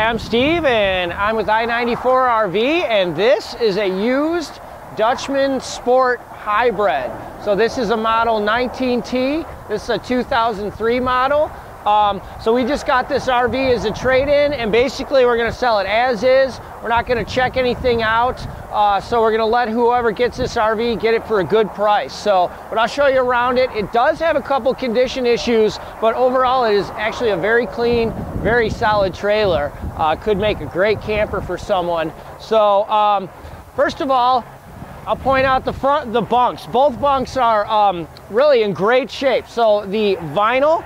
Hi, I'm Steve and I'm with I-94 RV and this is a used Dutchman Sport Hybrid. So this is a model 19T. This is a 2003 model. Um, so we just got this RV as a trade-in and basically we're gonna sell it as is. We're not gonna check anything out. Uh, so we're gonna let whoever gets this RV get it for a good price. So, but I'll show you around it. It does have a couple condition issues, but overall it is actually a very clean, very solid trailer. Uh, could make a great camper for someone. So, um, first of all, I'll point out the front, the bunks. Both bunks are um, really in great shape. So the vinyl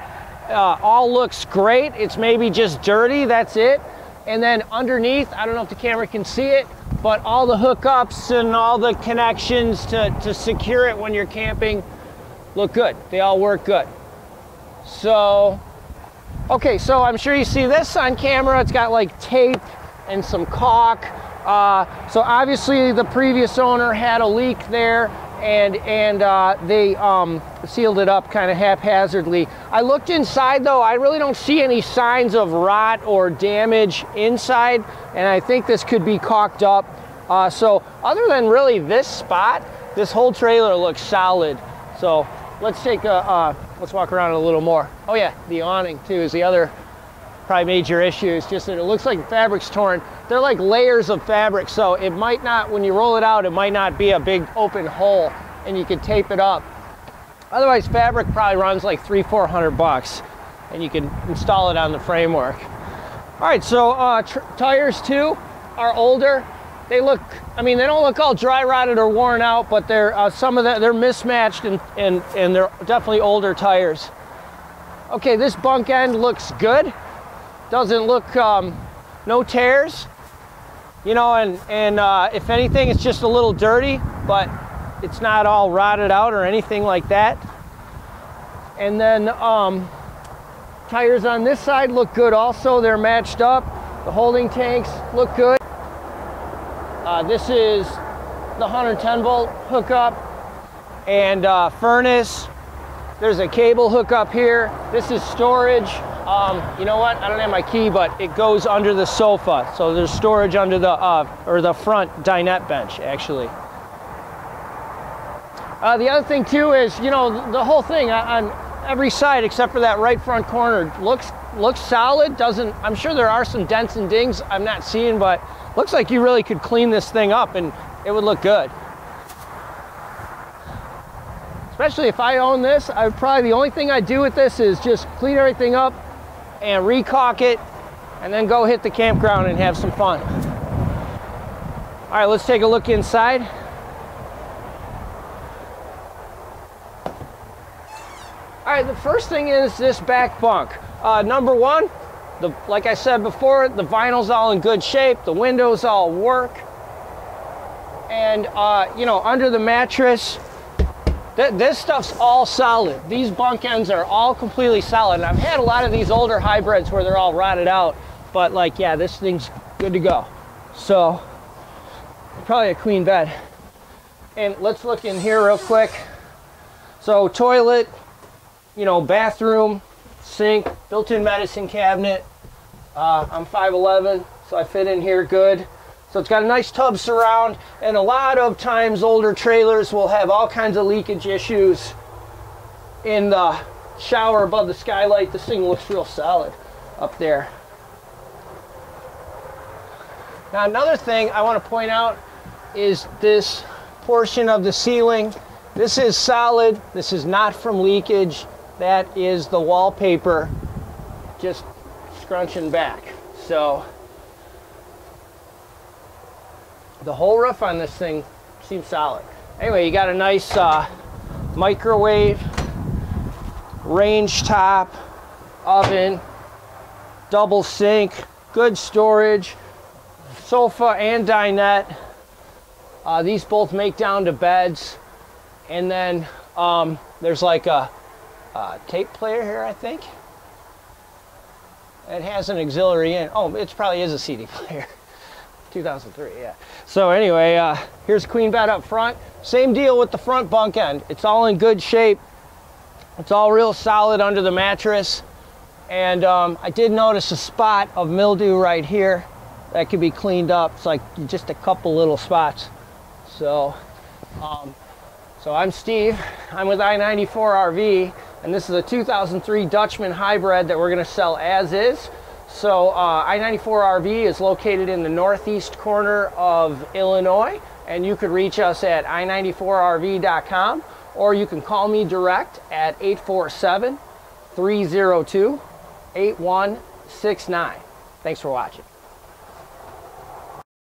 uh, all looks great. It's maybe just dirty, that's it. And then underneath, I don't know if the camera can see it, but all the hookups and all the connections to, to secure it when you're camping look good. They all work good. So, okay, so I'm sure you see this on camera. It's got like tape and some caulk. Uh, so obviously the previous owner had a leak there and, and uh, they um, sealed it up kind of haphazardly. I looked inside though, I really don't see any signs of rot or damage inside and I think this could be caulked up. Uh, so other than really this spot, this whole trailer looks solid. So let's take a, uh, let's walk around a little more. Oh yeah, the awning too is the other probably major issue. It's just that it looks like fabric's torn. They're like layers of fabric, so it might not, when you roll it out, it might not be a big open hole and you can tape it up. Otherwise, fabric probably runs like three, 400 bucks and you can install it on the framework. All right, so uh, tires too are older. They look, I mean, they don't look all dry rotted or worn out, but they're uh, some of the, they're mismatched and, and, and they're definitely older tires. Okay, this bunk end looks good. Doesn't look, um, no tears, you know, and, and uh, if anything, it's just a little dirty, but it's not all rotted out or anything like that. And then um, tires on this side look good also. They're matched up. The holding tanks look good. Uh, this is the 110 volt hookup and uh, furnace. There's a cable hookup here. This is storage. Um, you know what? I don't have my key, but it goes under the sofa. So there's storage under the, uh, or the front dinette bench, actually. Uh, the other thing too is, you know, the whole thing on every side except for that right front corner looks looks solid. Doesn't, I'm sure there are some dents and dings I'm not seeing, but looks like you really could clean this thing up and it would look good. Especially if I own this, I would probably, the only thing I do with this is just clean everything up, and recaulk it and then go hit the campground and have some fun. All right, let's take a look inside. All right, the first thing is this back bunk. Uh, number one, the, like I said before, the vinyl's all in good shape, the windows all work. And, uh, you know, under the mattress, Th this stuff's all solid. These bunk ends are all completely solid. And I've had a lot of these older hybrids where they're all rotted out, but like, yeah, this thing's good to go. So, probably a queen bed. And let's look in here real quick. So toilet, you know, bathroom, sink, built-in medicine cabinet. Uh, I'm 5'11", so I fit in here good. So it's got a nice tub surround, and a lot of times older trailers will have all kinds of leakage issues in the shower above the skylight. This thing looks real solid up there. Now another thing I want to point out is this portion of the ceiling. This is solid. This is not from leakage. That is the wallpaper just scrunching back. So the whole roof on this thing seems solid. Anyway, you got a nice uh, microwave, range top, oven, double sink, good storage, sofa and dinette. Uh, these both make down to beds. And then um, there's like a, a tape player here, I think. It has an auxiliary in. Oh, it probably is a CD player. 2003, yeah. So anyway, uh, here's queen bed up front. Same deal with the front bunk end. It's all in good shape. It's all real solid under the mattress. And um, I did notice a spot of mildew right here that could be cleaned up. It's like just a couple little spots. So, um, so I'm Steve. I'm with I-94 RV, and this is a 2003 Dutchman hybrid that we're going to sell as is. So uh, I-94 RV is located in the northeast corner of Illinois, and you could reach us at i94rv.com, or you can call me direct at 847 302 8169. Thanks for watching.